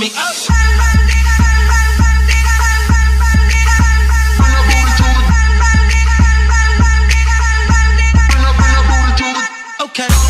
me. Up. Okay.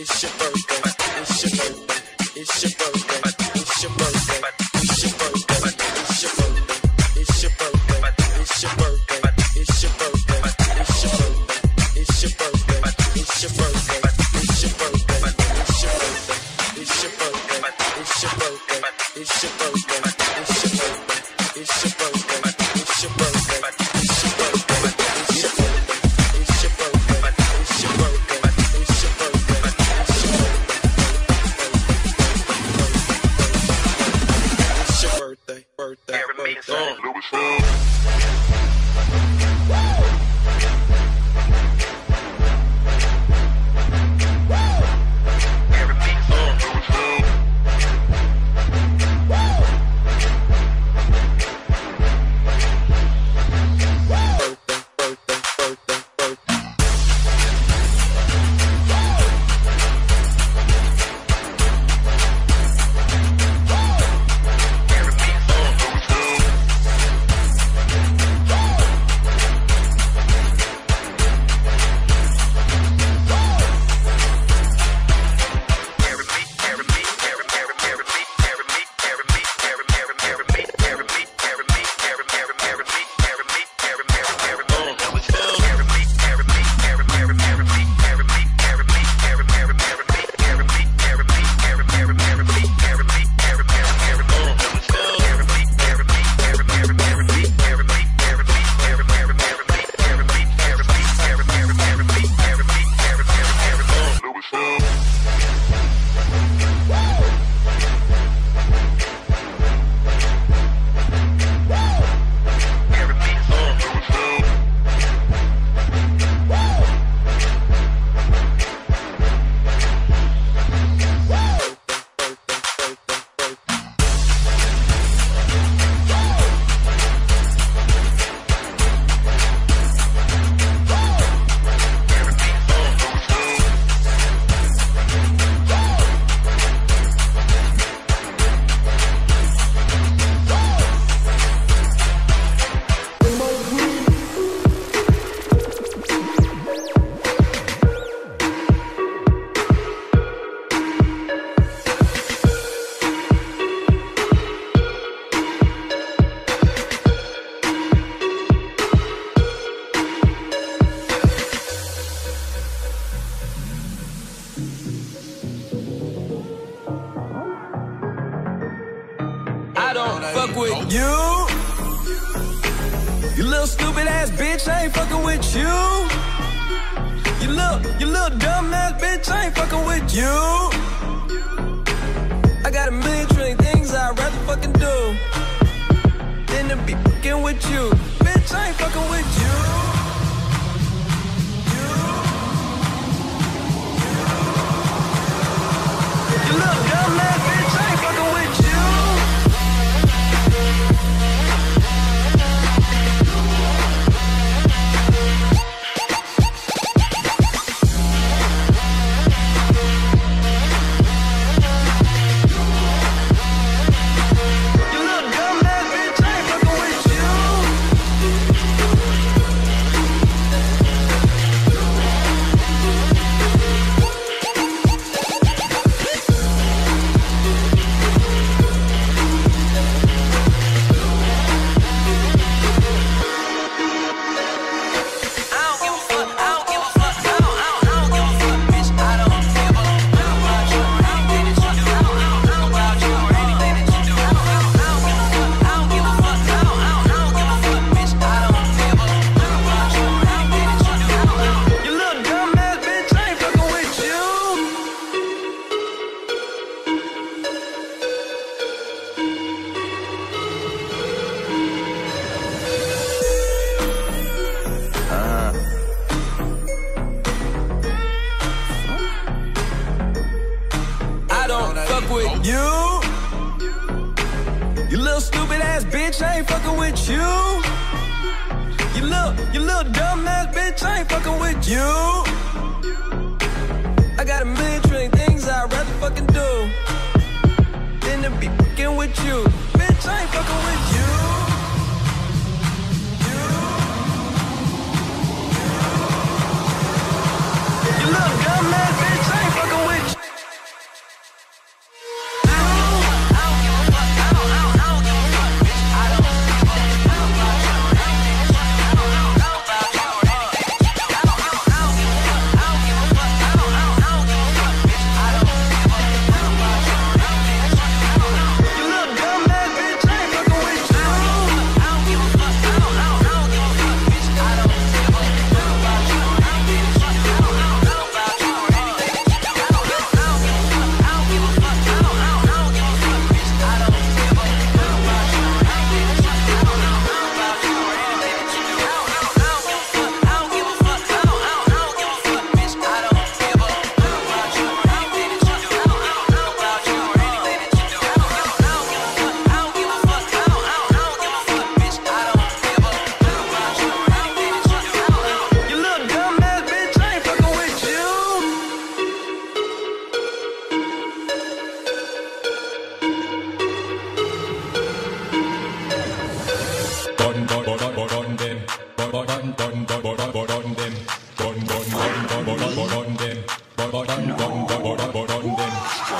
It's your birthday. Don't fuck with you. You little stupid ass bitch, I ain't fucking with you. You little, you little dumb ass bitch, I ain't fucking with you. I got a million trillion things I'd rather fucking do than to be fucking with you. Bitch, I ain't fucking with you. You little dumb ass don't fuck with you. You little stupid ass bitch, I ain't fucking with you. You little, you little dumb ass bitch, I ain't fucking with you. I got a million trillion things I'd rather fucking do than to be fucking with you. Bitch, I ain't fucking with you. You little dumb ass bitch,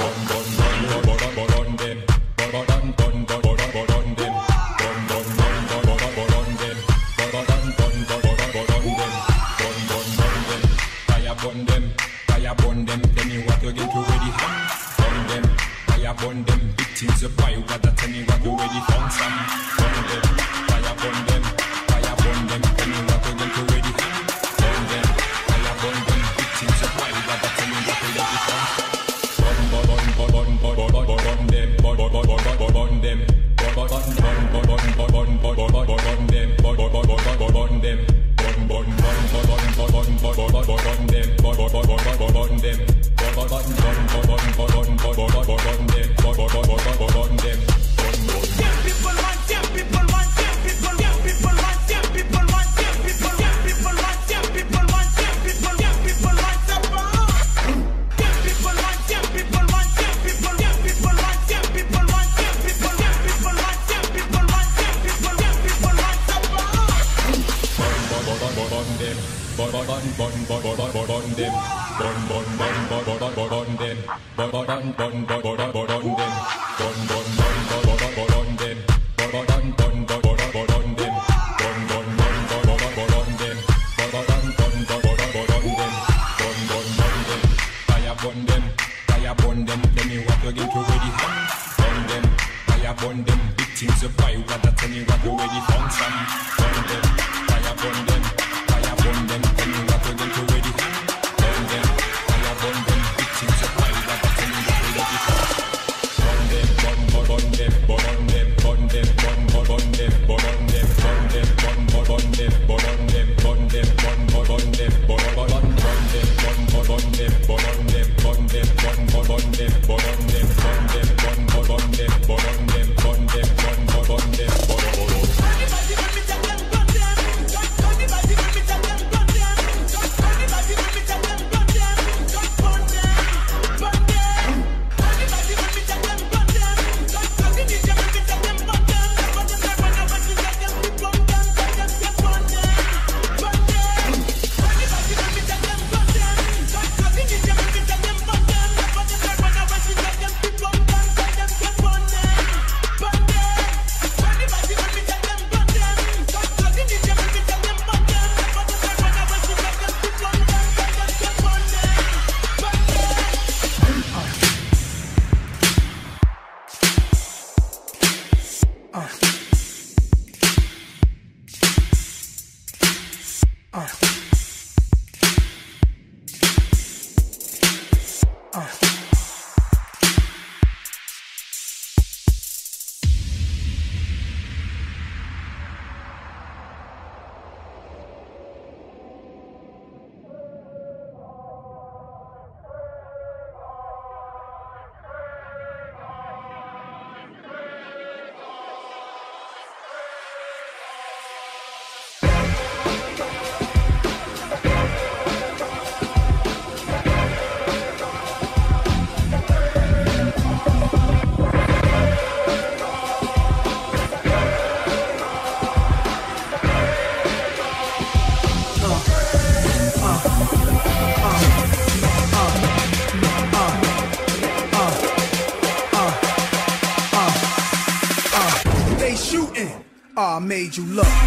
bom. borden dem borden borden borden borden borden dem borden borden borden borden borden dem borden borden borden borden borden dem borden borden They you look.